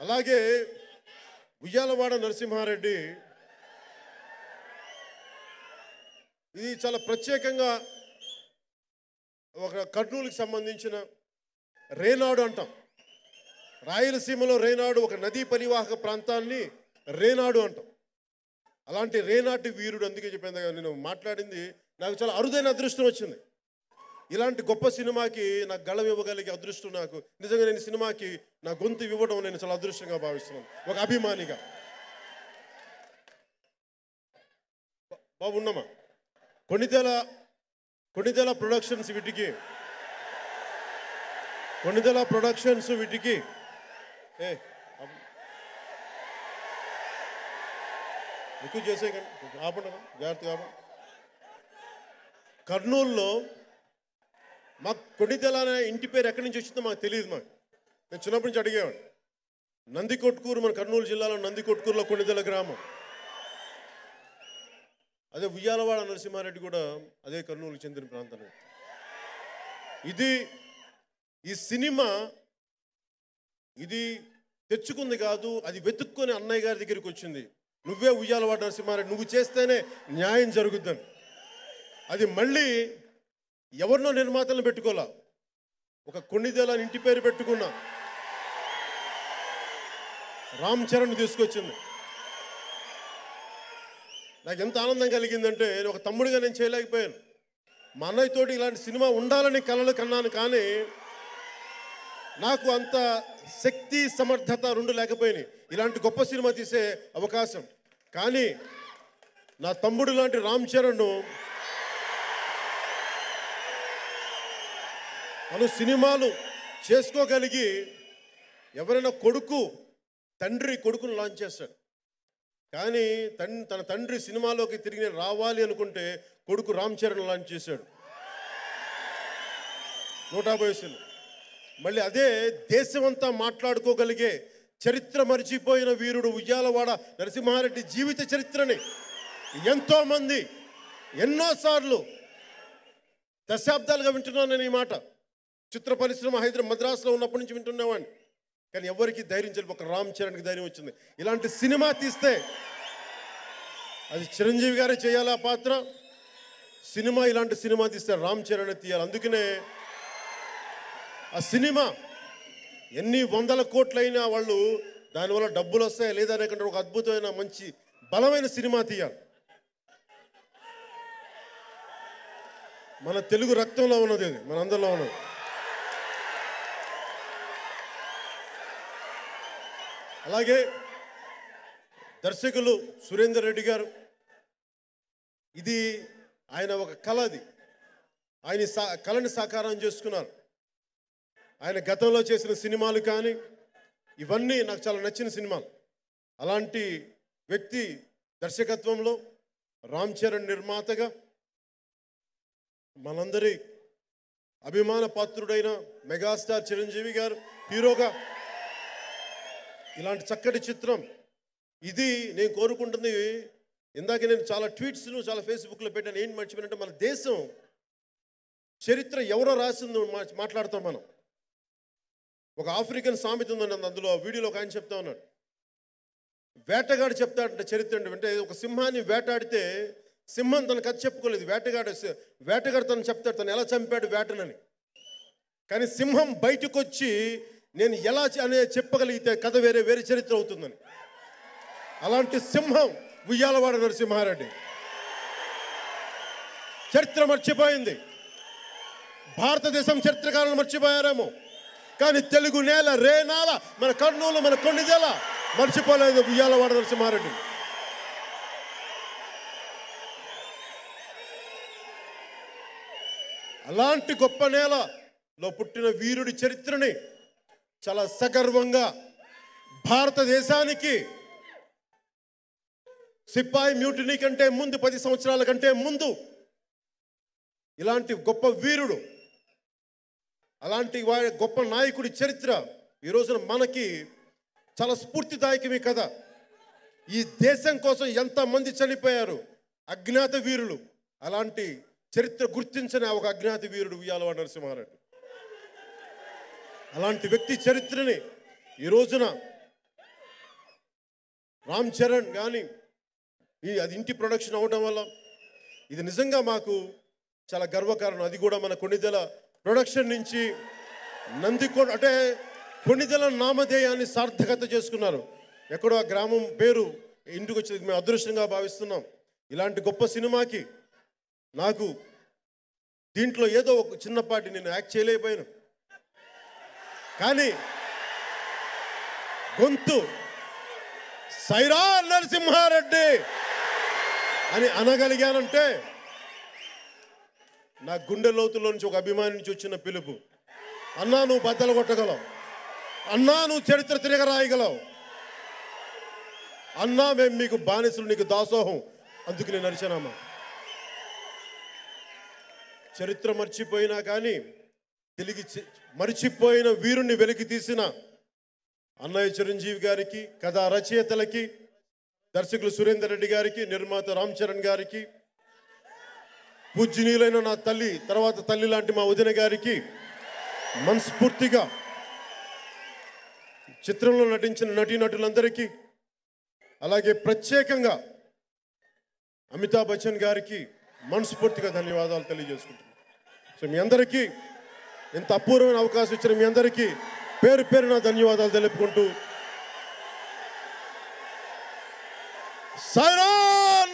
అలాగే ఉయ్యాలవాడ నరసింహారెడ్డి ఇది చాలా ప్రత్యేకంగా ఒక కర్నూలుకి సంబంధించిన రేనాడు అంటాం. రాయలసీమలో రేనాడు ఒక నదీ పరివాహక ప్రాంతాన్ని రేనాడు అంటాం. అలాంటి రేనాటి వీరుడు అందుకే చెప్పాను నేను మాట్లాడింది నాకు చాలా అరుదైన అదృష్టం వచ్చింది. ఇలాంటి గొప్ప సినిమాకి నాకు గళం ఇవ్వగలిగే అదృష్టం నాకు. నిజంగా నేను సినిమాకి నా గొంతు ఇవ్వడం నేను చాలా అదృష్టంగా భావిస్తున్నాను. ఒక అభిమానిగా. బా- బాగున్నామా కొన్నితేల కొన్నితేల ప్రొడక్షన్స్ వీటికి. కొన్నితేల ప్రొడక్షన్స్ వీటికి. ఏ ఎక్కువ చేసే కానీ ఆపండి జాగ్రత్తగా ఆపండి. కర్నూలులో మాకు కొన్నితెల అనే ఇంటి పేరు ఎక్కడి నుంచి వచ్చిందో మాకు తెలియదు మాకు. నేను చిన్నప్పటి నుంచి అడిగేవాడు నందికొట్కూరు మన కర్నూలు జిల్లాలో నంది కొట్కూరులో కొన్నితెల గ్రామం. అదే ఉయ్యాలవాడ నరసింహారెడ్డి కూడా అదే కర్నూలుకు చెందిన ప్రాంతం. ఇది ఈ సినిమా ఇది తెచ్చుకుంది కాదు అది వెతుక్కొని అన్నయ్య గారి దగ్గరికి వచ్చింది. నువ్వే ఉయ్యాలవాడ నరసింహారెడ్డి నువ్వు చేస్తేనే న్యాయం జరుగుద్దని. అది మళ్ళీ ఎవరినో నిర్మాతలను పెట్టుకోలా. ఒక కొన్నిదేల ఇంటి పేరు పెట్టుకున్నా రామ్ చరణ్ తీసుకొచ్చింది. నాకు ఎంత ఆనందం కలిగిందంటే నేను ఒక తమ్ముడిగా నేను చేయలేకపోయాను. మా అన్నయ్యతోటి ఇలాంటి సినిమా ఉండాలని కలలు కన్నాను కానీ నాకు అంత శక్తి సమర్థత రెండు లేకపోయినాయి. ఇలాంటి గొప్ప సినిమా తీసే అవకాశం. కానీ నా తమ్ముడు లాంటి రామ్ చరణ్ పలు సినిమాలు చేసుకోగలిగి ఎవరైనా కొడుకు తండ్రి కొడుకును లాంచ్ చేస్తాడు. కానీ తన్ తన తండ్రి సినిమాలోకి తిరిగి రావాలి అనుకుంటే కొడుకు రామ్ చరణ్ లాంచ్ చేశాడు. నూట యాభై మళ్ళీ అదే దేశమంతా మాట్లాడుకోగలిగే చరిత్ర మరిచిపోయిన వీరుడు ఉయ్యాలవాడ నరసింహారెడ్డి జీవిత చరిత్రని ఎంతోమంది ఎన్నోసార్లు దశాబ్దాలుగా వింటున్నాను నేను ఈ మాట. చిత్ర పరిశ్రమ హైదరాబాద్ మద్రాసులో ఉన్నప్పటి నుంచి వింటున్నామని కానీ ఎవరికి ధైర్యం చెప్పి ఒక రామ్ చరణ్కి ధైర్యం వచ్చింది. ఇలాంటి సినిమా తీస్తే అది చిరంజీవి గారే చేయాలి ఆ పాత్ర. సినిమా ఇలాంటి సినిమా తీస్తే రామ్ చరణ్ తీయాలి. అందుకనే ఆ సినిమా ఎన్ని వందల కోట్లైనా వాళ్ళు దానివల్ల డబ్బులు వస్తాయి లేదా లేకుంటే ఒక అద్భుతమైన మంచి బలమైన సినిమా తీయాలి. మన తెలుగు రక్తంలో ఉన్నది అది. మన అందరిలో ఉన్నది. అలాగే దర్శకులు సురేందర్ రెడ్డి గారు ఇది ఆయన ఒక కళ అది. ఆయన సా కళని సాకారం చేసుకున్నారు. ఆయన గతంలో చేసిన సినిమాలు కానీ ఇవన్నీ నాకు చాలా నచ్చిన సినిమాలు. అలాంటి వ్యక్తి దర్శకత్వంలో రామ్ చరణ్ నిర్మాతగా మనందరి అభిమాన పాత్రుడైన మెగాస్టార్ చిరంజీవి గారు హీరోగా ఇలాంటి చక్కటి చిత్రం. ఇది నేను కోరుకుంటుంది ఇందాక నేను చాలా ట్వీట్స్ను చాలా ఫేస్బుక్లో పెట్టాను. ఏంటి మర్చిపోయినంటే మన దేశం చరిత్ర ఎవరో రాసిందో మాట్లాడతాం మనం. ఒక ఆఫ్రికన్ సామెత ఉందండి అందులో వీడియోలో ఒక ఆయన చెప్తా ఉన్నాడు. వేటగాడు చెప్తాడంటే చరిత్ర అంటే ఒక సింహాన్ని వేటాడితే సింహం తన కథ చెప్పుకోలేదు. వేటగాడు వేటగాడు తను చెప్తాడు తను ఎలా చంపాడు వేటనని. కానీ సింహం బయటకు వచ్చి నేను ఎలా అనే చెప్పగలిగితే కథ వేరే వేరే చరిత్ర అవుతుందని. అలాంటి సింహం ఉయ్యాలవాడ నరసింహారెడ్డి. చరిత్ర మర్చిపోయింది. భారతదేశం చరిత్రకారులు మర్చిపోయారేమో. కానీ తెలుగు నేల రేనాల మన కర్నూలు మన కొండిదేల మర్చిపోలేదు ఉయ్యాలవాడ నరసింహారెడ్డి. అలాంటి గొప్ప నేలలో పుట్టిన వీరుడి చరిత్రని చాలా సగర్వంగా భారతదేశానికి సిపాయి మ్యూటినీ కంటే ముందు పది సంవత్సరాల కంటే ముందు ఇలాంటి గొప్ప వీరుడు అలాంటి వా- గొప్ప నాయకుడి చరిత్ర ఈ రోజున మనకి చాలా స్ఫూర్తిదాయకమే కదా. ఈ దేశం కోసం ఎంతమంది చనిపోయారు? అజ్ఞాత వీరులు. అలాంటి చరిత్ర గుర్తించిన ఒక అజ్ఞాత వీరుడు ఉయ్యాలవాడ నరసింహారెడ్డి. అలాంటి వ్యక్తి చరిత్రని ఈ రోజున రామ్ చరణ్ కానీ ఈ అది ఇంటి ప్రొడక్షన్ అవడం వల్ల ఇది నిజంగా మాకు చాలా గర్వకారణం. అది కూడా మన కొన్నిదెల ప్రొడక్షన్ నుంచి నందికొండ అంటే కొన్నిదెల నామధేయాన్ని సార్థకత చేసుకున్నారు. ఎక్కడో ఆ గ్రామం పేరు ఇంటికి వచ్చేది మేము అదృష్టంగా భావిస్తున్నాం. ఇలాంటి గొప్ప సినిమాకి నాకు దీంట్లో ఏదో ఒక చిన్నపాటి నేను యాక్ట్ చేయలేకపోయాను. కానీ గొంతు సైరా నరసింహారెడ్డి అని అనగలిగానంటే నా గుండె లోతులో నుంచి ఒక అభిమాని నుంచి వచ్చిన పిలుపు. అన్నా నువ్వు బద్దలు కొట్టగలవు. అన్నా నువ్వు చరిత్ర తిరగరాయగలవు. అన్నా మేము మీకు బానిసలు నీకు దాసోహం. అందుకు నేను నడిచానమ్మా. చరిత్ర మర్చిపోయినా కానీ తిరిగి చి- వీరుణ్ణి వెలికి తీసిన అన్నయ్య చిరంజీవి గారికి కథా రచయితలకి దర్శకులు సురేందర్ రెడ్డి గారికి నిర్మాత రామ్ చరణ్ గారికి పూజ్యనీయులైన నా తల్లి తర్వాత తల్లి లాంటి మా వదిన గారికి మనస్ఫూర్తిగా చిత్రంలో నటించిన నటీనటులందరికీ అలాగే ప్రత్యేకంగా అమితాబ్ బచ్చన్ గారికి మనస్ఫూర్తిగా ధన్యవాదాలు తెలియజేసుకుంటున్నాను. సో మీ అందరికీ ఇంత అపూర్వమైన అవకాశం ఇచ్చిన మీ అందరికీ పేరు పేరున ధన్యవాదాలు తెలుపుకుంటూ సైరా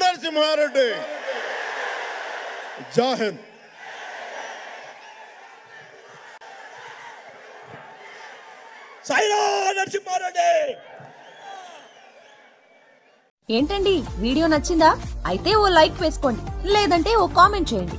నరసింహారెడ్డి. జాహింద్ సైరా నరసింహారెడ్డి. ఏంటండి వీడియో నచ్చిందా? అయితే ఓ లైక్ వేసుకోండి లేదంటే ఓ కామెంట్ చేయండి.